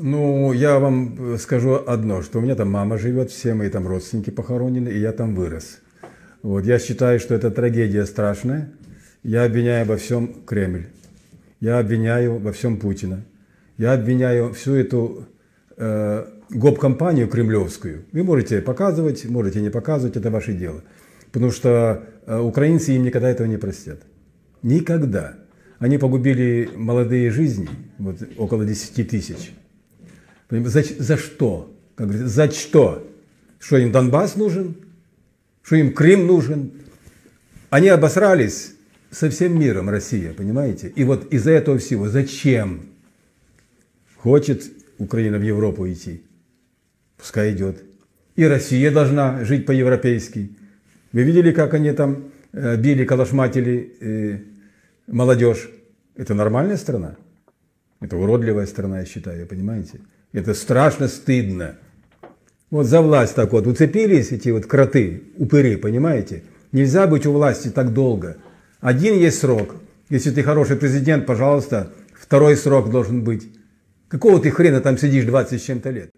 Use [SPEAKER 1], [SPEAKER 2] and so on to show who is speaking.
[SPEAKER 1] Ну, я вам э, скажу одно, что у меня там мама живет, все мои там родственники похоронены, и я там вырос. Вот, я считаю, что это трагедия страшная. Я обвиняю во всем Кремль. Я обвиняю во всем Путина. Я обвиняю всю эту э, гоп-компанию кремлевскую. Вы можете показывать, можете не показывать, это ваше дело. Потому что э, украинцы им никогда этого не простят. Никогда. Они погубили молодые жизни, вот около 10 тысяч. За, за что? Как говорится, за что? Что им Донбасс нужен? Что им Крым нужен? Они обосрались со всем миром, Россия, понимаете? И вот из-за этого всего зачем хочет Украина в Европу идти? Пускай идет. И Россия должна жить по-европейски. Вы видели, как они там э, били, калашматили э, молодежь? Это нормальная страна? Это уродливая страна, я считаю, понимаете? Это страшно стыдно. Вот за власть так вот уцепились эти вот кроты, упыри, понимаете? Нельзя быть у власти так долго. Один есть срок. Если ты хороший президент, пожалуйста, второй срок должен быть. Какого ты хрена там сидишь 20 с чем-то лет?